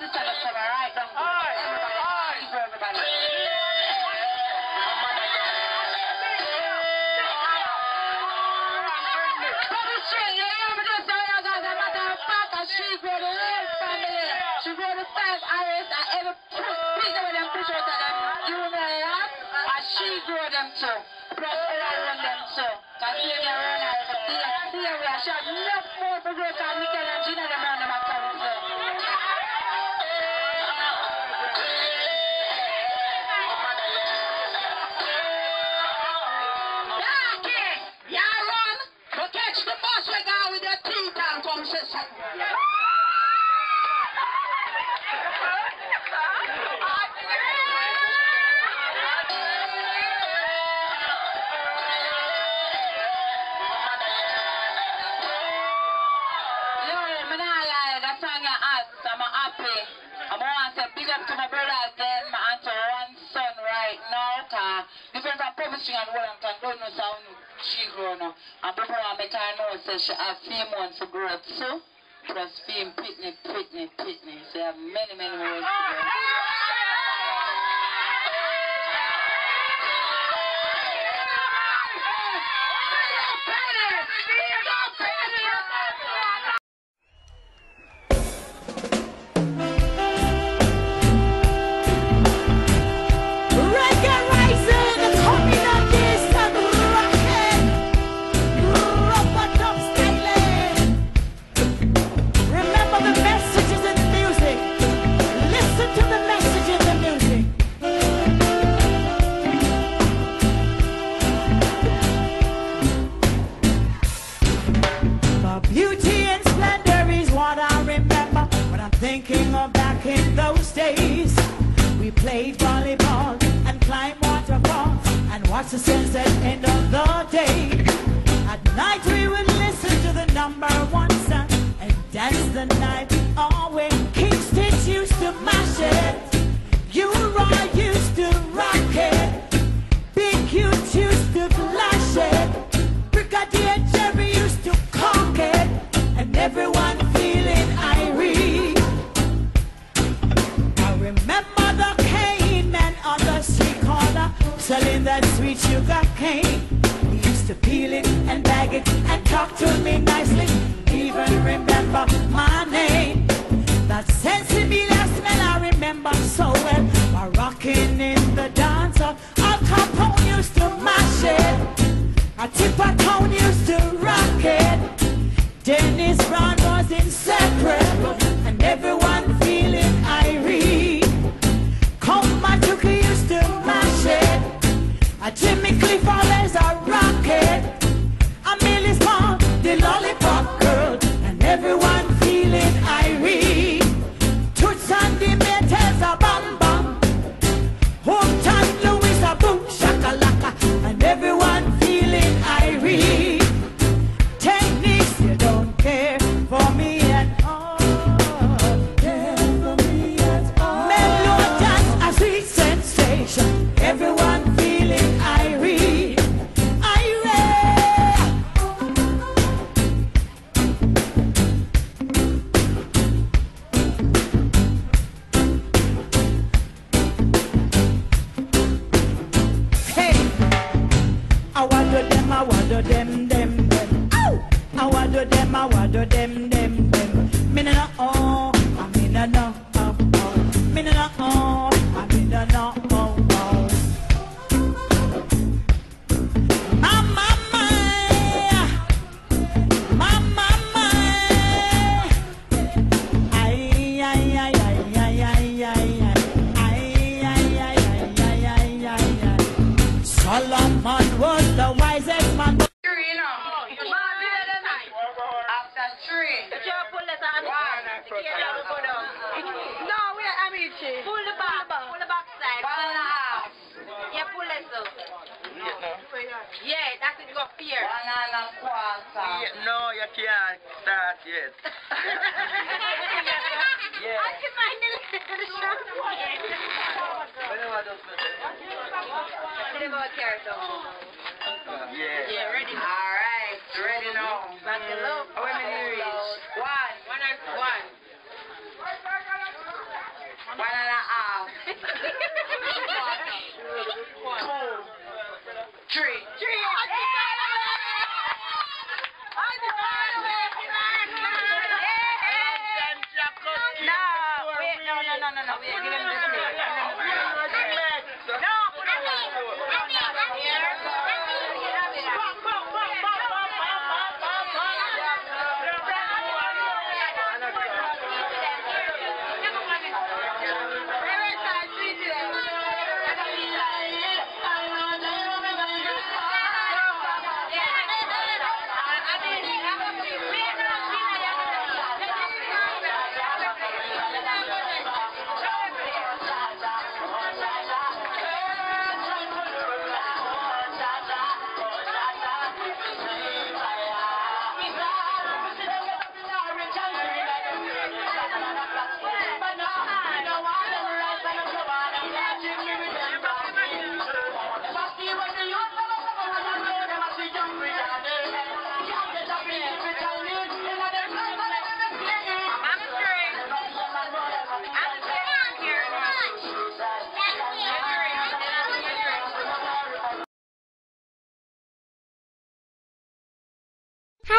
sister them come right down. Aye. Everybody, Aye. speak for everybody. Bobby String, you hear me just now, you guys? I'm not a fucker. She grow the whole family. She grow the five iris and every them with them out of them. You know that? And she grow them too. Plus all around them too. Cause see me around her every day. See her we are shot enough more for grow cause Nickel and Gina them around them are coming that song I'm happy. I'm want to big up to my brother again, my aunt one son right now, cause different from publishing and Wellington, don't know how she grow up. And before I make her know, say she have few months to grow too. Plus few pitney, pitney, pitney. So many, many ways to go. Ah, thinking of back in those days. We played volleyball and climbed waterfalls and watched the sunset end of the day. At night we would listen to the number one song and dance the night oh, away. Kingston used to mash it. U-Roy used to rock it. Selling that sweet sugar cane. He used to peel it and bag it and talk to me nicely. Even remember my name. That sensibility smell I remember so well. While rocking in the dancer, Cliff always To them, I want to them, them, them. Me no no oh, I me no no No, we are Amici. Pull the back, pull the back side. One and a half. Yeah, pull it up. Yeah, that's it, go fear. One and a quarter. No, you can't start yet. Yeah. I can find the the shop. Whenever those Did it go carrot down?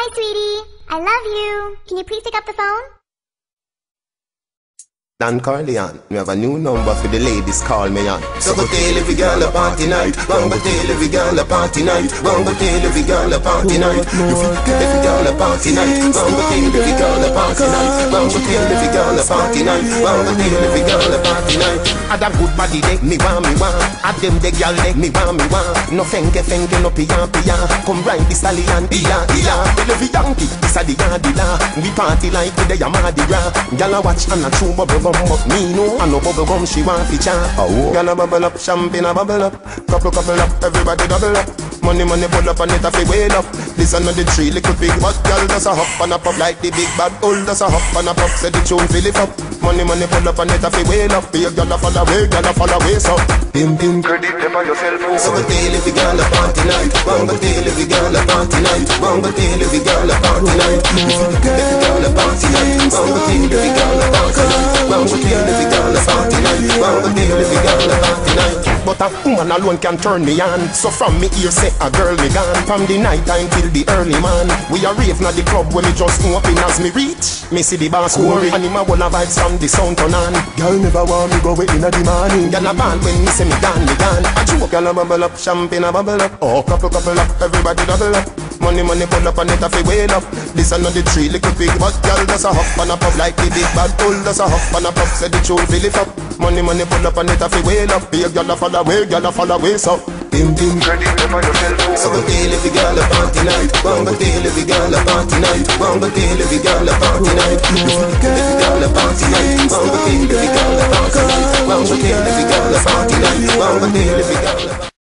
Hi, sweetie. I love you. Can you please pick up the phone? Don Corleon, we have a new number for the ladies call me on. So go tell every girl a party night, one go tell every girl a party night, one go tell every girl a party night. You feel every girl a party night, one go tell every girl a party night, one go tell every girl a party night, one go tell every girl a party night. Had a good body day, me want me want. Had them the girl day, me want me want. No fenge fenge, no piyan piyan. Come ride the stallion, iya iya. Tell every Yankee, this a the yardie la. We party like we the Yamadi Ra. Gyal a watch and a chew bubble gum, but me no, I no bubble gum. She want fi chat. Oh, gyal a bubble up, champagne a bubble up. Couple couple up, everybody double up. Money money pull up and it a fi wheel up. Listen to the three little big but gyal does a hop and a pop like the big bad bull does a hop and a pop. Say the tune fill it up. Money money pull up and it a fi wheel up. Be a gyal a follow way, gyal a follow way so. Bim bim credit them by yourself. So go tell every girl a party night. One go tell every girl a party night. One go tell every girl a party night. Every girl a party night. One go tell every girl a party night. One go tell every girl a party night. A woman alone can turn me on. So from me here say a girl me gone. From the night time till the early man. We are rave na the club when me just open as me reach. Me see the bar scoring. And him a wanna vibes from the sound turn on. Girl never want me go away in the morning. Girl a band when me say me gone, me gone. I joke, girl a bubble up, champagne a bubble up. Oh, couple couple up, everybody double up. Money money pull up and it a fi wheel up. This a not the three little pig, but girl does a hop and a pop like the big bad bull does a hop and a pop. Say the tune fill it up. Money money pull up and it a fi wheel up. A girl a follow way, girl a follow way so. Bim bim. Credit them for yourself. So go tell every girl a party night. One go tell every girl a party night. One go tell every girl a party night. Every girl a party night. One go tell every girl a party night. One go tell every girl a party night. One go tell every girl a